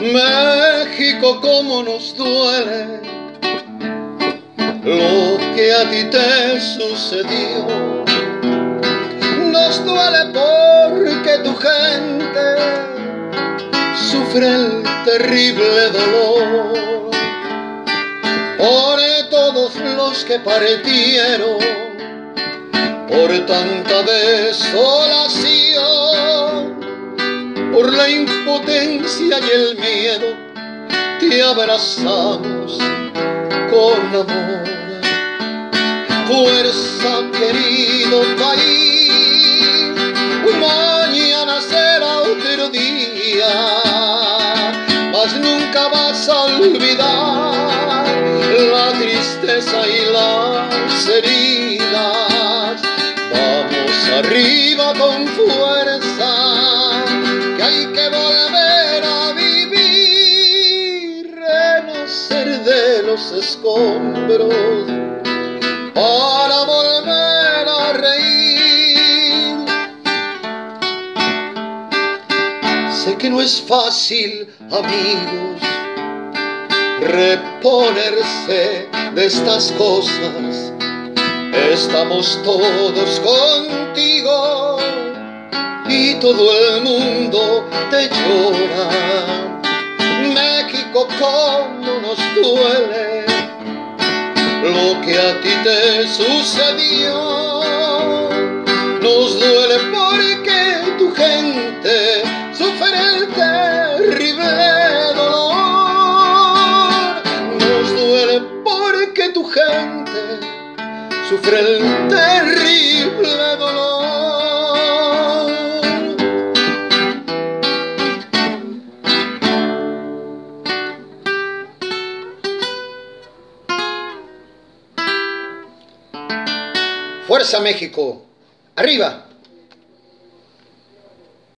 México, cómo nos duele lo que a ti te sucedió. Nos duele porque tu gente sufre el terrible dolor por todos los que partieron, por tanta desolación impotencia y el miedo, te abrazamos con amor. Fuerza, querido país, mañana será otro día, mas nunca vas a olvidar la tristeza y las heridas. Vamos arriba con fuerza renacer de los escombros para volver a reír. Sé que no es fácil, amigos, reponerse de estas cosas. Estamos todos contigo y todo el mundo te llora. Cómo nos duele lo que a ti te sucedió. Nos duele porque tu gente sufre el terrible dolor. Nos duele porque tu gente sufre el terrible dolor. Fuerza México, arriba.